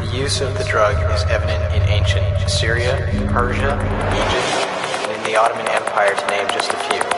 The use of the drug is evident in ancient Syria, Persia, Egypt, and in the Ottoman Empire, to name just a few.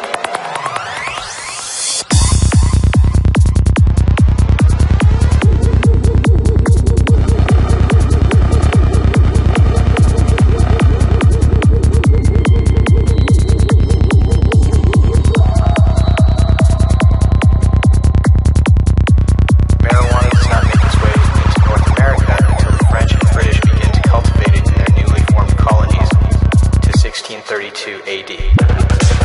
1632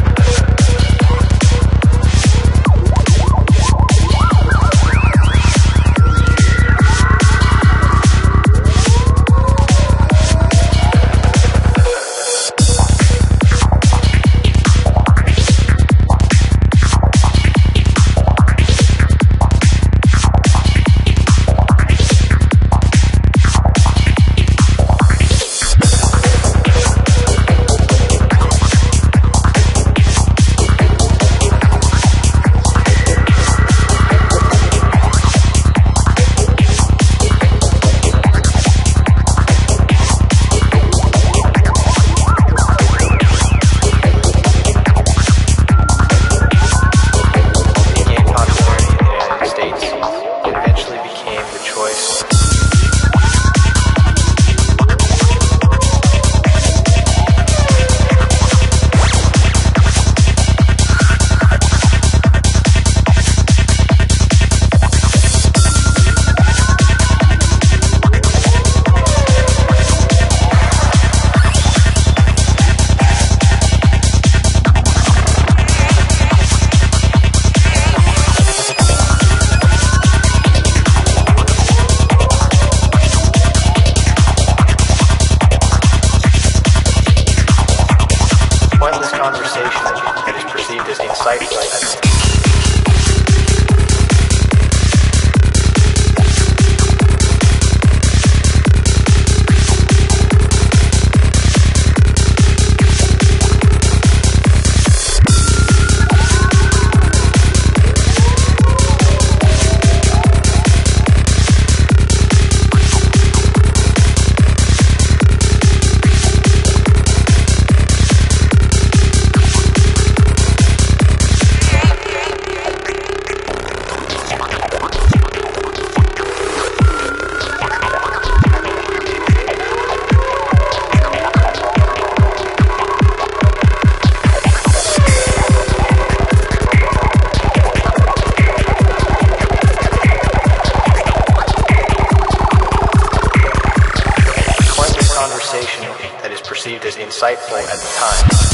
insightful at the time.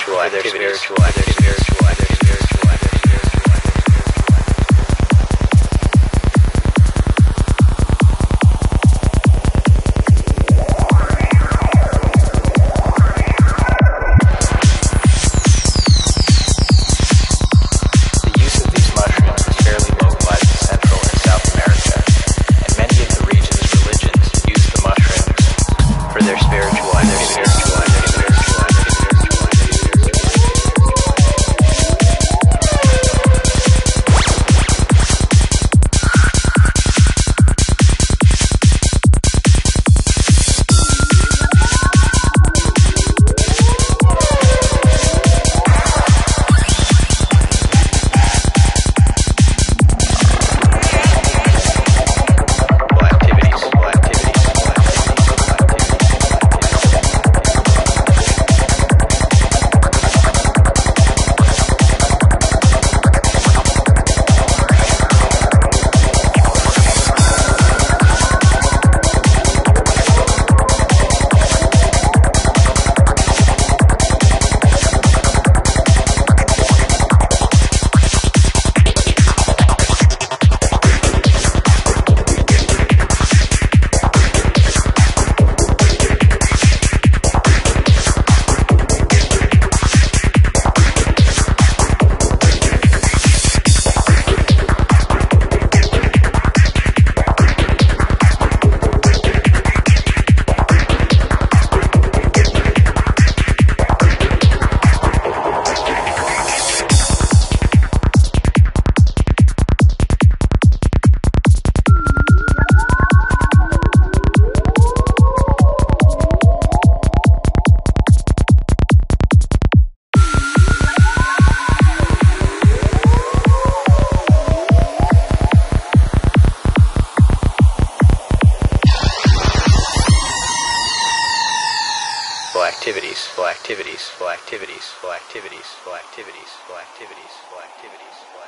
spiritual activities. Their spiritual activities. full activities, full activities, full activities, full activities, full activities, full activities, full activities. Full activities.